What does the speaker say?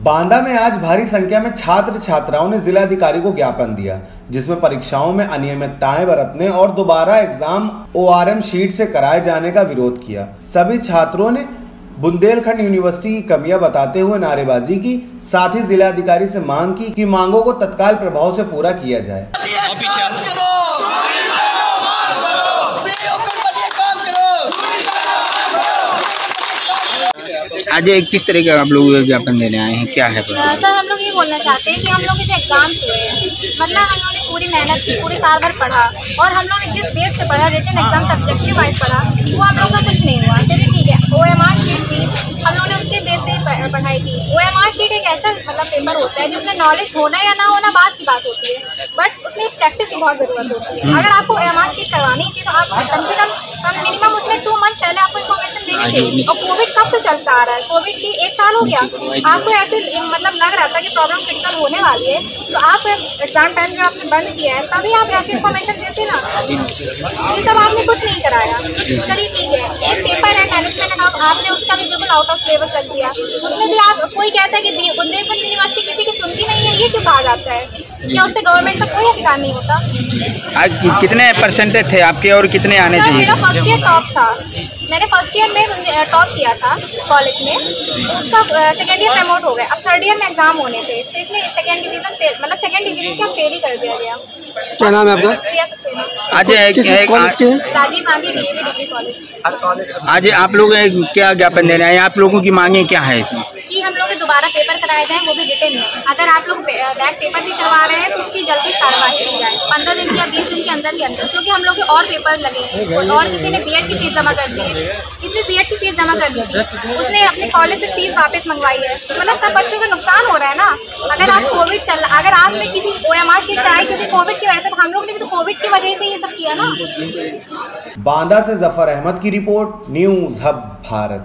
बांदा में आज भारी संख्या में छात्र छात्राओं ने जिलाधिकारी को ज्ञापन दिया, जिसमें परीक्षाओं में अनियमितताएँ बरतने और दोबारा एग्ज़ाम ओआरएम शीट से कराए जाने का विरोध किया। सभी छात्रों ने बुंदेलखंड यूनिवर्सिटी की कमियाँ बताते हुए नारेबाजी की, साथ ही जिलाधिकारी से मांग की कि मांगों को तत्काल प्रभाव से पूरा किया जाए। आज किस तरह का आप लोग ज्ञापन देने आए हैं? क्या है सर हम लोग ये बोलना चाहते हैं कि हम लोग के जो एग्ज़ाम्स हुए हैं मतलब हम लोगों ने पूरी मेहनत की पूरे साल भर पढ़ा और हम लोग ने जिस बेस पे पढ़ा रिटर्न एग्ज़ाम सब्जेक्टिव वाइज पढ़ा वो हम लोग का कुछ नहीं हुआ। चलिए ठीक है ओ एम आर शीट थी हम लोगों ने उसके बेस पे पढ़ाई की। ओ एम आर शीट एक ऐसा मतलब पेपर होता है जिसमें नॉलेज होना या ना होना बात की बात होती है बट उसमें प्रैक्टिस की बहुत ज़रूरत होती है। अगर आपको ओ एम आर शीट करवानी थी तो आप कम से कम कम मिनिमम उसमें टू मंथ पहले आपको और कोविड कब से चलता आ रहा है? कोविड की एक साल हो गया। आपको ऐसे मतलब लग रहा था कि प्रॉब्लम क्रिटिकल होने वाली है। तो आप एग्ज़ाम टाइम जब आपने बंद किया है तभी आप ऐसी इन्फॉर्मेशन देते ना? ये सब आपने कुछ नहीं कराया। चलिए ठीक है। एक पेपर है मैनेजमेंट आपने उसका भी बिल्कुल आउट ऑफ़ सिलेबस रख दिया। उसमें भी आप कोई कहता है कि बुंदेलखंड यूनिवर्सिटी किसी की सुनती नहीं है ये क्यों कहा जाता है? क्या उस पर गवर्नमेंट का कोई अधिकार नहीं होता? आज कि- कितने परसेंटेज थे आपके और कितने आने सर मेरा फ़र्स्ट ईयर टॉप था। मैंने फ़र्स्ट ईयर में टॉप किया था कॉलेज में। तो उसका सेकेंड ईयर प्रमोट हो गया। अब थर्ड ईयर में एग्ज़ाम होने थे। तो इसमें सेकेंड डिवीज़न मतलब सेकेंड डिवीज़न का फेल ही कर दिया गया। क्या नाम है आपका? प्रिया सक्सेना। आज एक, किस एक, कॉलेज के? Rajiv Gandhi DAV degree college. आज आप लोग क्या ज्ञापन देना है हैं आप लोगों की मांगे क्या है इसमें? कि हम लोग दोबारा पेपर कराए जाए वो भी रिटर्न में। अगर आप लोग बैक पेपर भी करवा रहे हैं तो उसकी जल्दी कार्रवाई की जाए। पंद्रह या बीस दिन के अंदर के अंदर क्योंकि हम लोग के और पेपर लगे हैं। और किसी ने बीएड की फ़ीस जमा कर दी है। किसी बीएड की फ़ीस जमा कर दी थी। उसने अपने कॉलेज से फ़ीस वापस मंगवाई है। मतलब सब बच्चों का नुकसान हो रहा है ना। अगर आप कोविड चल अगर आपने किसी ओ एम आर शीट कराई क्योंकि कोविड की वजह से हम लोग ने भी तो कोविड की वजह से ये सब किया ना। बांदा से ज़फ़र अहमद की रिपोर्ट न्यूज़ हब भारत।